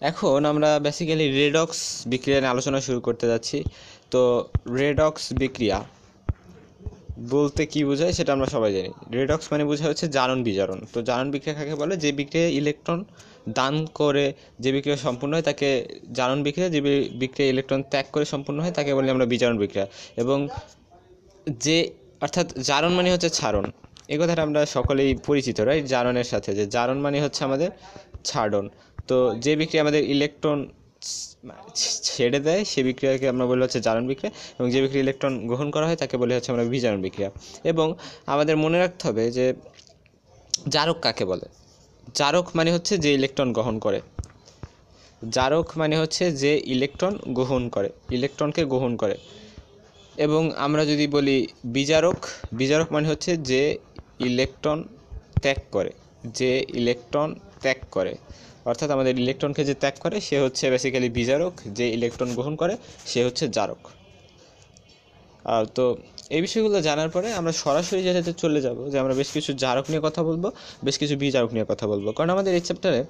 এখন আমরা basically redox বিক্রিয়া নিয়ে আলোচনা শুরু করতে যাচ্ছি। তো রেডক্স বিক্রিয়া বলতে কি বোঝায় সেটা আমরা সবাই জানি। রেডক্স মানে বোঝায় হচ্ছে জারণ বিজারণ। তো জারণ বিক্রিয়া কাকে বলে? যে বিক্রিয়া ইলেকট্রন দান করে, যে বিক্রিয়া সম্পূর্ণ হয় তাকে জারণ বিক্রিয়া, যে বিক্রিয়া ইলেকট্রন ত্যাগ করে সম্পূর্ণ হয় তাকে বলি আমরা বিজারণ বিক্রিয়া। এবং যে, অর্থাৎ জারণ মানে হচ্ছে ছাড়ন এ কথাটা আমরা সকলেই পরিচিত রাইট জারণের সাথে। যে জারণ মানে হচ্ছে আমাদের ছাড়ন তো যে বিক্রিয়া আমাদের ইলেকট্রন ছেড়ে দেয়, সে বিক্রিয়াকে আমরা বলি হচ্ছে জারণ বিক্রিয়া এবং যে বিক্রিয়া ইলেকট্রন গ্রহণ করা হয় তাকে বলি হচ্ছে আমরা বিজারণ বিক্রিয়া। এবং আমাদের মনে রাখতে হবে যে জারক কাকে বলে? জারক মানে হচ্ছে যে ইলেকট্রন গ্রহণ করে। জারক মানে হচ্ছে যে ইলেকট্রন গ্রহণ করে ইলেকট্রনকে গ্রহণ করে। এবং আমরা যদি বলি বিজারক বিজারক মানে হচ্ছে যে ইলেকট্রন ত্যাগ করে, যে ইলেকট্রন ত্যাগ করে। অর্থাৎ আমাদের ইলেকট্রনকে যে ত্যাগ করে, সে হচ্ছে বেসিক্যালি বিজারক যে ইলেকট্রন গ্রহণ করে, সে হচ্ছে জারক। আর তো এই বিষয়গুলো জানার পরে আমরা সরাসরি যেটাতে চলে যাব, যে আমরা বেশ কিছু জারক নিয়ে কথা বলব, বেশ কিছু বিজারক নিয়ে কথা বলব। কারণ আমাদের এই চ্যাপ্টারে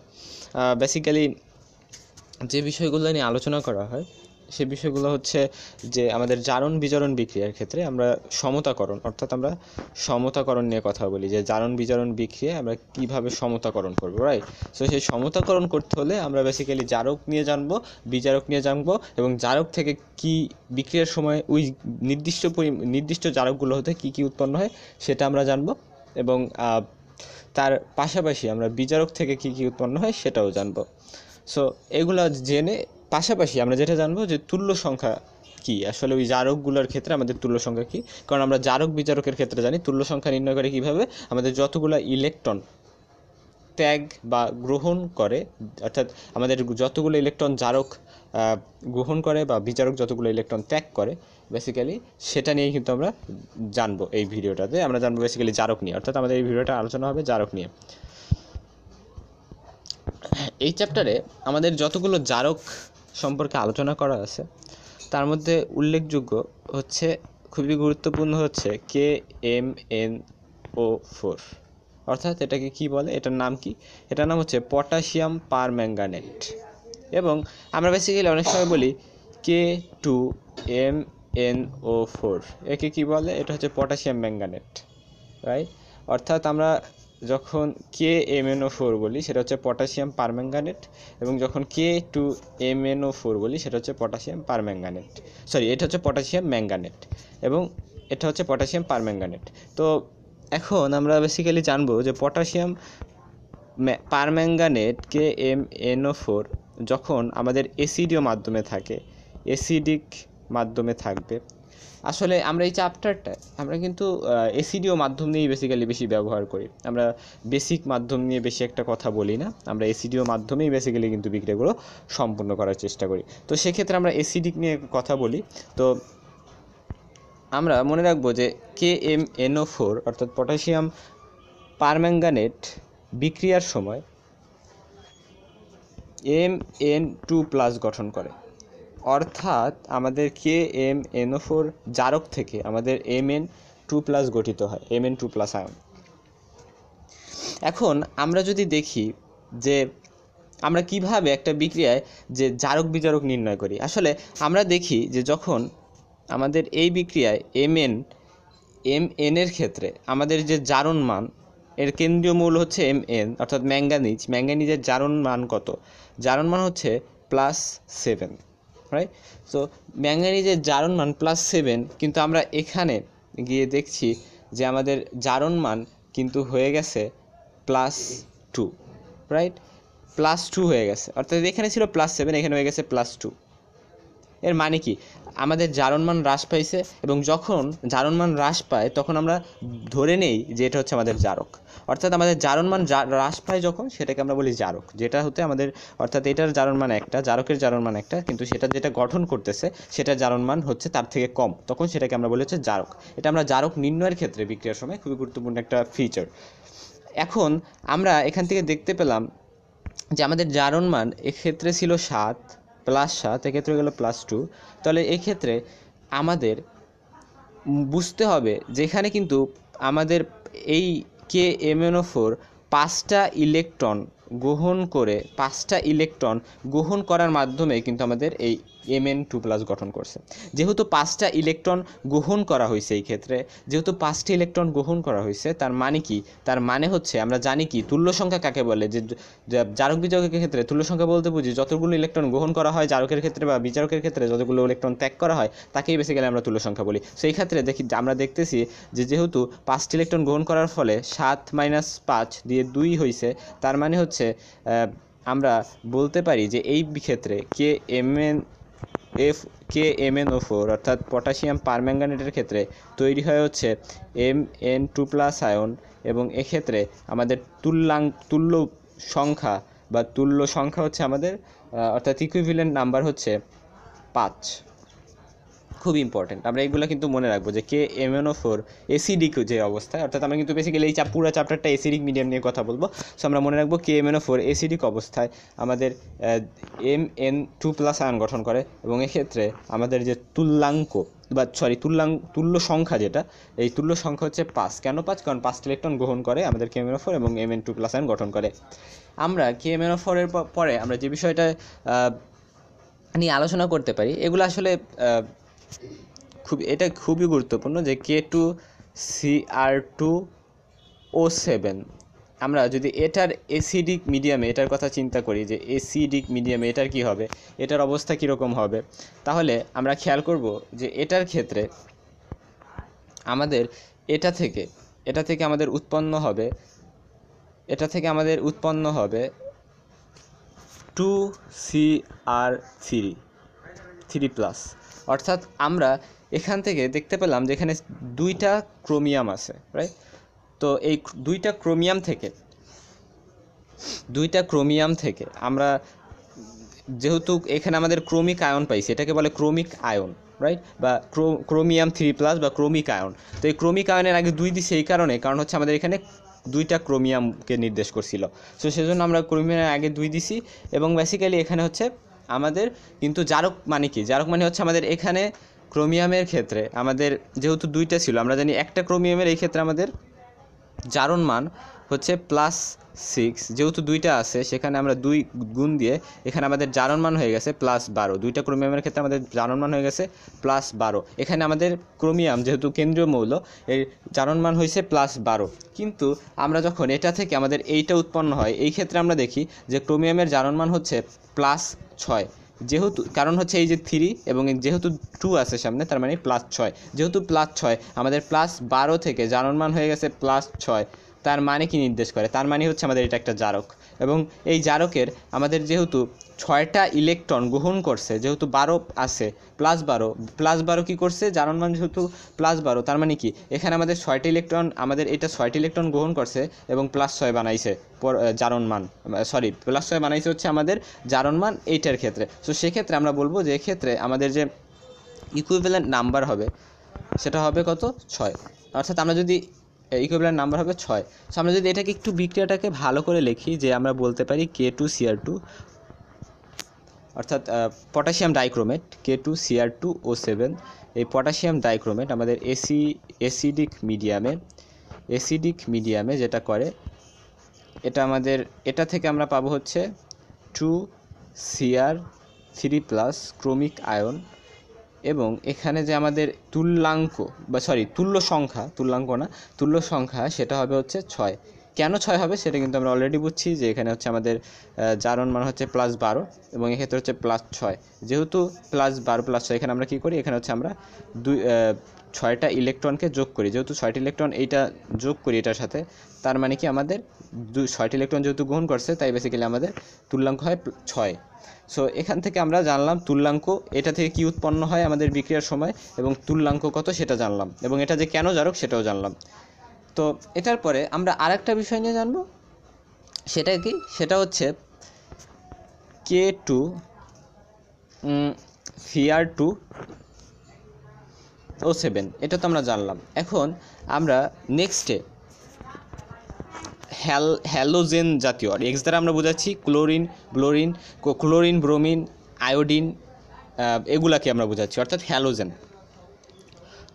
বেসিক্যালি যে বিষয়গুলো নিয়ে আলোচনা করা হয় সে বিষয়গুলো হচ্ছে যে আমাদের জারণ বিজারণ বিক্রিয়ার ক্ষেত্রে আমরা সমতাকরণ, অর্থাৎ আমরা সমতাকরণ নিয়ে কথা বলি, যে জারণ বিজারণ বিক্রিয়া আমরা কীভাবে সমতাকরণ করব রাইট সো সেই সমতাকরণ করতে হলে আমরা বেসিক্যালি জারক নিয়ে জানব বিজারক নিয়ে জানব এবং জারক থেকে কি বিক্রিয়ার সময় ওই নির্দিষ্ট নির্দিষ্ট জারকগুলো হতে কি কি উৎপন্ন হয় সেটা আমরা জানব এবং তার পাশাপাশি আমরা বিজারক থেকে কি কি উৎপন্ন হয় সেটাও জানব। সো এগুলো জেনে পাশাপাশি আমরা যেটা জানব যে তুল্য সংখ্যা কি? আসলে ওই জারকগুলোর ক্ষেত্রে আমাদের তুল্য সংখ্যা কি? কারণ আমরা জারক বিচারকের ক্ষেত্রে জানি তুল্য সংখ্যা নির্ণয় করে কীভাবে আমাদের যতগুলো ইলেকট্রন ত্যাগ বা গ্রহণ করে, অর্থাৎ আমাদের যতগুলো ইলেকট্রন জারক গ্রহণ করে বা বিচারক যতগুলো ইলেকট্রন ত্যাগ করে বেসিক্যালি সেটা নিয়েই কিন্তু আমরা জানব এই ভিডিওটাতে। আমরা জানব বেসিক্যালি জারক নিয়ে। অর্থাৎ আমাদের এই ভিডিওটা আলোচনা হবে জারক নিয়ে। এই চ্যাপ্টারে আমাদের যতগুলো জারক সম্পর্কে আলোচনা করা আছে। তার মধ্যে উল্লেখযোগ্য হচ্ছে, খুবই গুরুত্বপূর্ণ হচ্ছে K M N O four. অর্থাৎ এটাকে কি বলে? এটার নাম কি? এটার নাম হচ্ছে পটাশিয়াম পারম্যাঙ্গানেট। এবং আমরা বেসিক্যালি অনেক সময় বলি K two M N O four. একে কি বলে? এটা হচ্ছে পটাশিয়াম ম্যাঙ্গানেট রাইট অর্থাৎ আমরা যখন কে এমএনও ফোর বলি, সেটা হচ্ছে পটাশিয়াম পারম্যাঙ্গানেট এবং যখন কে টু এমএনও ফোর বলি, সেটা হচ্ছে পটাশিয়াম পারম্যাঙ্গানেট সরি এটা হচ্ছে পটাশিয়াম ম্যাঙ্গানেট এবং এটা হচ্ছে পটাশিয়াম পারম্যাঙ্গানেট তো এখন আমরা বেসিক্যালি জানব যে potassium permanganate K M N O four যখন আমাদের এসিডিও মাধ্যমে থাকে এসিডিক মাধ্যমে থাকবে আসলে আমরা এই চ্যাপ্টারটা আমরা কিন্তু এসিডিও মাধ্যম নিয়েই বেসিক্যালি বেশি ব্যবহার করি। আমরা বেসিক মাধ্যম নিয়ে বেশি একটা কথা বলি না, আমরা এসিডিও মাধ্যমেই বেসিক্যালি কিন্তু বিক্রিয়াগুলো সম্পূর্ণ করার চেষ্টা করি। তো সেক্ষেত্রে আমরা এসিডিক নিয়ে কথা বলি। তো আমরা মনে রাখব যে K M N O four অর্থাৎ পটাশিয়াম পারম্যাঙ্গানেট বিক্রিয়ার সময় এম এন টু প্লাস গঠন করে। অর্থাৎ আমাদের K M N O four জারক থেকে আমাদের এম এন টু প্লাস গঠিত হয় M N two plus ion এখন আমরা যদি দেখি যে আমরা কীভাবে একটা বিক্রিয়ায় যে জারক বিজারক নির্ণয় করি, আসলে আমরা দেখি যে যখন আমাদের এই বিক্রিয়ায় এম এন এম এনের ক্ষেত্রে আমাদের যে জারণ মান, এর কেন্দ্রীয় মূল হচ্ছে এম এন অর্থাৎ ম্যাঙ্গানিজ ম্যাঙ্গানিজের জারণ মান কত? জারণ মান হচ্ছে প্লাস সেভেন রাইট সো ম্যাঙ্গানিজের জারণ মান প্লাস সেভেন কিন্তু আমরা এখানে গিয়ে দেখছি যে আমাদের জারণ মান কিন্তু হয়ে গেছে plus two right plus two হয়ে গেছে। অর্থাৎ এখানে ছিল প্লাস সেভেন এখানে হয়ে গেছে প্লাস টু এর মানে কি? আমাদের জারণমান হ্রাস পাইছে এবং যখন জারণমান হ্রাস পায়, তখন আমরা ধরে নেই যে এটা হচ্ছে আমাদের জারক। অর্থাৎ আমাদের জারণমান হ্রাস পায় যখন, সেটাকে আমরা বলি জারক। যেটা হতে আমাদের, অর্থাৎ এটার জারণমান একটা, জারকের জারণমান একটা, কিন্তু সেটা যেটা গঠন করতেছে, সেটার জারণমান হচ্ছে তার থেকে কম। তখন সেটাকে আমরা বলি হচ্ছে জারক। এটা আমরা জারক নির্ণয়ের ক্ষেত্রে বিক্রিয়ার সময় খুবই গুরুত্বপূর্ণ একটা ফিচার এখন আমরা এখান থেকে দেখতে পেলাম যে আমাদের জারণ মান এক্ষেত্রে ছিল সাত প্লাস সাত, এক্ষেত্রে গেল প্লাস টু তাহলে এক্ষেত্রে আমাদের বুঝতে হবে যেখানে কিন্তু আমাদের এই K M N O four পাঁচটা ইলেকট্রন গ্রহণ করে, পাঁচটা ইলেকট্রন গ্রহণ করার মাধ্যমে কিন্তু আমাদের এই এম এন টু প্লাস গঠন করছে। যেহেতু পাঁচটা ইলেকট্রন গ্রহণ করা হয়েছে এই ক্ষেত্রে, যেহেতু পাঁচটি ইলেকট্রন গ্রহণ করা হয়েছে, তার মানে কি? তার মানে হচ্ছে আমরা জানি কি, তুল্য সংখ্যা কাকে বলে? যে জারক বিজারকের ক্ষেত্রে তুল্য সংখ্যা বলতে বুঝি, যতগুলো ইলেকট্রন গ্রহণ করা হয় জারকের ক্ষেত্রে বা বিচারকের ক্ষেত্রে যতগুলো ইলেকট্রন ত্যাগ করা হয়, তাকেই বেসিক্যালি আমরা তুল্য সংখ্যা বলি। সেই ক্ষেত্রে দেখি, আমরা দেখতেছি যে যেহেতু পাঁচটি ইলেকট্রন গ্রহণ করার ফলে সাত মাইনাস পাঁচ দিয়ে দুই হয়েছে তার মানে হচ্ছে আমরা বলতে পারি যে এই ক্ষেত্রে K M N F K M N O four, অর্থাৎ পটাশিয়াম পারম্যাঙ্গানেটের ক্ষেত্রে তৈরি হয় হচ্ছে M N two plus ion এবং এক্ষেত্রে আমাদের তুল্যাং, তুল্য সংখ্যা বা তুল্য সংখ্যা হচ্ছে আমাদের অর্থাৎ ইকুইভিলেন্ট নাম্বার হচ্ছে পাঁচ। খুব ইম্পর্টেন্ট আমরা এগুলো কিন্তু মনে রাখব যে K M N O four acidic যে অবস্থায় অর্থাৎ আমরা কিন্তু বেসিক্যালি এই চাপ পুরো চ্যাপ্টারটা এসিডিক মিডিয়াম নিয়ে কথা বলব। সো আমরা মনে রাখব K M N O four acidic অবস্থায় আমাদের M N two plus ion গঠন করে এবং এক্ষেত্রে আমাদের যে তুল্যাঙ্ক বা সরি তুল্যাং তুল্য সংখ্যা যেটা, এই তুল্য সংখ্যা হচ্ছে পাঁচ। কেন পাঁচ? কারণ পাঁচটা ইলেকট্রন গ্রহণ করে আমাদের K M N O four এবং M N two plus ion গঠন করে। আমরা কে এম এন ও ফোরের পরে আমরা যে বিষয়টা নিয়ে আলোচনা করতে পারি, এগুলো আসলে খুব এটা খুবই গুরুত্বপূর্ণ যে K two C R two O seven আমরা যদি এটার এসিডিক মিডিয়ামে এটার কথা চিন্তা করি যে এসিডিক মিডিয়ামে এটার কি হবে, এটার অবস্থা কীরকম হবে, তাহলে আমরা খেয়াল করব যে এটার ক্ষেত্রে আমাদের এটা থেকে এটা থেকে আমাদের উৎপন্ন হবে, এটা থেকে আমাদের উৎপন্ন হবে two C R three three plus অর্থাৎ আমরা এখান থেকে দেখতে পেলাম যে এখানে দুইটা ক্রোমিয়াম আছে রাইট তো এই দুইটা ক্রোমিয়াম থেকে, দুইটা ক্রোমিয়াম থেকে আমরা যেহেতু এখানে আমাদের ক্রোমিক আয়ন পাইছি, এটাকে বলে ক্রোমিক আয়ন রাইট বা ক্রো ক্রোমিয়াম থ্রি প্লাস বা ক্রোমিক আয়ন। তো এই ক্রোমিক আয়নের আগে দুই দিছি এই কারণে, কারণ হচ্ছে আমাদের এখানে দুইটা ক্রোমিয়ামকে নির্দেশ করছিল। সো সেজন্য আমরা ক্রোমিয়ামের আগে দুই দিছি এবং বেসিক্যালি এখানে হচ্ছে আমাদের, কিন্তু জারক মানে কি? জারক মানে হচ্ছে আমাদের এখানে ক্রোমিয়ামের ক্ষেত্রে আমাদের যেহেতু দুইটা ছিল, আমরা জানি একটা ক্রোমিয়ামের এই ক্ষেত্রে আমাদের জারণ মান হচ্ছে প্লাস সিক্স যেহেতু দুইটা আছে, সেখানে আমরা দুই গুণ দিয়ে, এখানে আমাদের জারণ মান হয়ে গেছে প্লাস বারো। দুইটা ক্রোমিয়ামের ক্ষেত্রে আমাদের জারণ মান হয়ে গেছে প্লাস বারো। এখানে আমাদের ক্রোমিয়াম যেহেতু কেন্দ্রীয় মৌল, এর জারণ মান হয়েছে প্লাস বারো। কিন্তু আমরা যখন এটা থেকে আমাদের এইটা উৎপন্ন হয়, এই ক্ষেত্রে আমরা দেখি যে ক্রোমিয়ামের জারণ মান হচ্ছে প্লাস ছয়। যেহেতু, কারণ হচ্ছে এই যে থ্রি এবং যেহেতু টু আছে সামনে, তার মানে প্লাস ছয়। যেহেতু প্লাস ছয়, আমাদের প্লাস বারো থেকে জারণমান হয়ে গেছে প্লাস ছয়। তার মানে কি নির্দেশ করে? তার মানে হচ্ছে আমাদের এটা একটা জারক। এবং এই জারকের আমাদের যেহেতু ছয়টা ইলেকট্রন গ্রহণ করছে, যেহেতু বারো আছে, প্লাস বারো প্লাস বারো কী করছে? জারণ মান যেহেতু প্লাস বারো, তার মানে কি? এখানে আমাদের ছয়টা ইলেকট্রন, আমাদের এটা ছয়টা ইলেকট্রন গ্রহণ করছে এবং প্লাস ছয় বানাইছে পর জারণমান সরি প্লাস ছয় বানাইছে হচ্ছে আমাদের জারণ মান এইটার ক্ষেত্রে। সো সেক্ষেত্রে আমরা বলব যে এক্ষেত্রে আমাদের যে ইকুইভ্যালেন্ট নাম্বার হবে, সেটা হবে কত? ছয়। অর্থাৎ আমরা যদি ইকুইভ্যালেন্ট নাম্বার হবে ছয়। সো আমরা যদি এটাকে একটু বিক্রিয়াটাকে ভালো করে লিখি যে আমরা বলতে পারি K two C R two অর্থাৎ potassium dichromate K two C R two O seven এই পটাশিয়াম ডাইক্রোমেট আমাদের এসি এসিডিক মিডিয়ামে এসিডিক মিডিয়ামে যেটা করে, এটা আমাদের, এটা থেকে আমরা পাবো হচ্ছে two CR three plus chromic ion এবং এখানে যে আমাদের তুল্যাঙ্ক বা সরি তুল্য সংখ্যা, তুল্যাঙ্ক না, তুল্য সংখ্যা সেটা হবে হচ্ছে ছয়। কেন ছয় হবে সেটা কিন্তু আমরা অলরেডি বুঝছি যে এখানে হচ্ছে আমাদের জারণ মান হচ্ছে প্লাস বারো এবং এক্ষেত্রে হচ্ছে প্লাস ছয়। যেহেতু প্লাস বারো প্লাস ছয়, এখানে আমরা কী করি? এখানে হচ্ছে আমরা দুই ছয়টা ইলেকট্রনকে যোগ করি। যেহেতু ছয়টা ইলেকট্রন এইটা যোগ করি এটার সাথে, তার মানে কি আমাদের দু, ছয়টা ইলেকট্রন যেহেতু গ্রহণ করছে, তাই বেসিক্যালি আমাদের তুল্যাঙ্ক হয় ছয়। সো এখান থেকে আমরা জানলাম তুল্যাঙ্ক এটা থেকে কি উৎপন্ন হয় আমাদের বিক্রিয়ার সময় এবং তুল্যাঙ্ক কত সেটা জানলাম। এবং এটা যে কেন জারক সেটাও জানলাম। তো এটার পরে আমরা আরেকটা বিষয় নিয়ে জানব। সেটা কি? সেটা হচ্ছে K two CR two O seven. এটা তো আমরা জানলাম। এখন আমরা নেক্সটে হ্যাল, হ্যালোজেন জাতীয় আর এক্স দ্বারা আমরা বোঝাচ্ছি ক্লোরিন, ব্লোরিন ক্লোরিন, ব্রোমিন, আয়োডিন এগুলাকে আমরা বোঝাচ্ছি, অর্থাৎ হ্যালোজেন।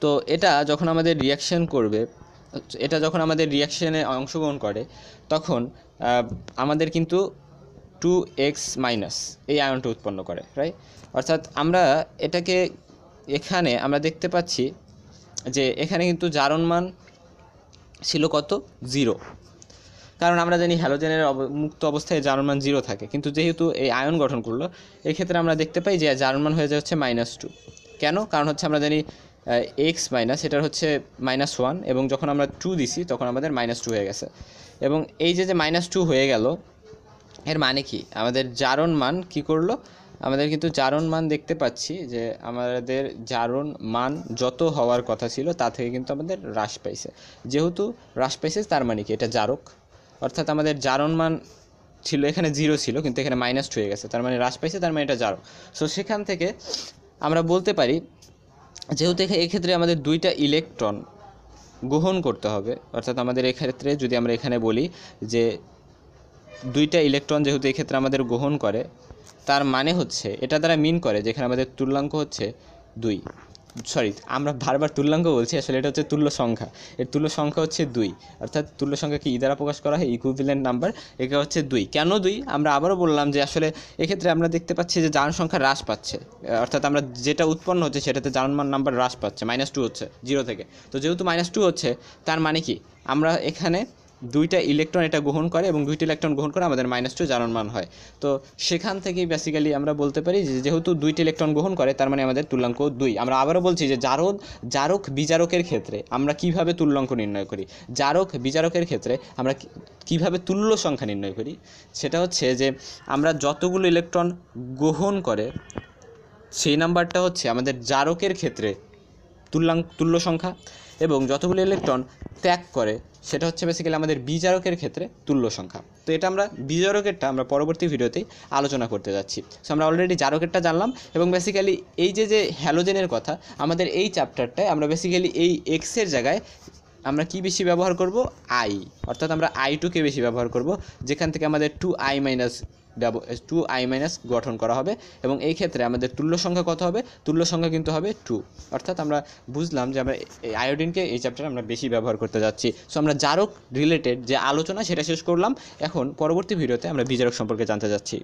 তো এটা যখন আমাদের রিয়াকশন করবে এটা যখন আমাদের রিয়াকশানে অংশগ্রহণ করে, তখন আমাদের কিন্তু টু এক্স মাইনাস এই আয়নটা উৎপন্ন করে রাইট অর্থাৎ আমরা এটাকে এখানে আমরা দেখতে পাচ্ছি যে এখানে কিন্তু জারণ মান ছিল কত? জিরো কারণ আমরা জানি হ্যালোজেনের মুক্ত অবস্থায় জারণ মান জিরো থাকে। কিন্তু যেহেতু এই আয়ন গঠন করল, এক্ষেত্রে আমরা দেখতে পাই যে জারণ মান হয়ে যাচ্ছে মাইনাস টু কেন? কারণ হচ্ছে আমরা জানি এক্স মাইনাস এটার হচ্ছে মাইনাস ওয়ান এবং যখন আমরা টু দিছি, তখন আমাদের মাইনাস টু হয়ে গেছে। এবং এই যে যে মাইনাস টু হয়ে গেল, এর মানে কি? আমাদের জারণ মান কি করল? আমাদের কিন্তু জারণ মান দেখতে পাচ্ছি যে, আমাদের জারণ মান যত হওয়ার কথা ছিল, তা থেকে কিন্তু আমাদের হ্রাস পাইছে। যেহেতু হ্রাস পাইছে, তার মানে কি? এটা জারক। অর্থাৎ আমাদের জারণ মান ছিল, এখানে জিরো ছিল, কিন্তু এখানে মাইনাস টু হয়ে গেছে। তার মানে হ্রাস পাইছে, তার মানে এটা জারক। সো সেখান থেকে আমরা বলতে পারি যেহেতু এক্ষেত্রে আমাদের দুইটা ইলেকট্রন গ্রহণ করতে হবে, অর্থাৎ আমাদের এক্ষেত্রে যদি আমরা এখানে বলি যে দুইটা ইলেকট্রন যেহেতু এক্ষেত্রে আমাদের গ্রহণ করে, তার মানে হচ্ছে, এটা দ্বারা মিন করে যেখানে আমাদের তুল্যাঙ্ক হচ্ছে দুই। সরি, আমরা বারবার তুল্যাঙ্ক বলছি, আসলে এটা হচ্ছে তুল্য সংখ্যা। এর তুল্য সংখ্যা হচ্ছে দুই। অর্থাৎ তুল্য সংখ্যাকে ই দ্বারা প্রকাশ করা হয় ইকুইভ্যালেন্ট নাম্বার একে হচ্ছে দুই। কেন দুই? আমরা আবারও বললাম যে, আসলে এক্ষেত্রে আমরা দেখতে পাচ্ছি যে জারণ সংখ্যা হ্রাস পাচ্ছে। অর্থাৎ আমরা যেটা উৎপন্ন হচ্ছে, সেটাতে জারণমান নাম্বার হ্রাস পাচ্ছে মাইনাস টু হচ্ছে জিরো থেকে। তো যেহেতু মাইনাস টু হচ্ছে, তার মানে কি? আমরা এখানে দুইটা ইলেকট্রন এটা গ্রহণ করে এবং দুইটা ইলেকট্রন গ্রহণ করে আমাদের মাইনাস টু জারণমান হয়। তো সেখান থেকেই বেসিক্যালি আমরা বলতে পারি যে যেহেতু দুইটা ইলেকট্রন গ্রহণ করে, তার মানে আমাদের তুল্যাঙ্ক দুই। আমরা আবারও বলছি যে জারদ জারক বিজারকের ক্ষেত্রে আমরা কীভাবে তুল্যাঙ্ক নির্ণয় করি? জারক বিজারকের ক্ষেত্রে আমরা কীভাবে তুল্য সংখ্যা নির্ণয় করি? সেটা হচ্ছে যে আমরা যতগুলো ইলেকট্রন গ্রহণ করে, সেই নাম্বারটা হচ্ছে আমাদের জারকের ক্ষেত্রে তুল্যাঙ্ক, তুল্য সংখ্যা। এবং যতগুলি ইলেকট্রন ত্যাগ করে, সেটা হচ্ছে বেসিক্যালি আমাদের বিজারকের ক্ষেত্রে তুল্য সংখ্যা। তো এটা আমরা বিজারকেরটা আমরা পরবর্তী ভিডিওতেই আলোচনা করতে যাচ্ছি। সো আমরা অলরেডি জারকেরটা জানলাম এবং বেসিক্যালি এই যে যে হ্যালোজেনের কথা, আমাদের এই চ্যাপ্টারটায় আমরা বেসিক্যালি এই এক্সের জায়গায় আমরা কি বেশি ব্যবহার করব? আই অর্থাৎ আমরা আই টুকে বেশি ব্যবহার করব, যেখান থেকে আমাদের two I minus two I minus গঠন করা হবে এবং এই ক্ষেত্রে আমাদের তুল্য সংখ্যা কত হবে? তুল্য সংখ্যা কিন্তু হবে টু অর্থাৎ আমরা বুঝলাম যে আমরা আয়োডিনকে এই চ্যাপ্টারে আমরা বেশি ব্যবহার করতে যাচ্ছি। সো আমরা জারক রিলেটেড যে আলোচনা সেটা শেষ করলাম। এখন পরবর্তী ভিডিওতে আমরা বিজারক সম্পর্কে জানতে যাচ্ছি।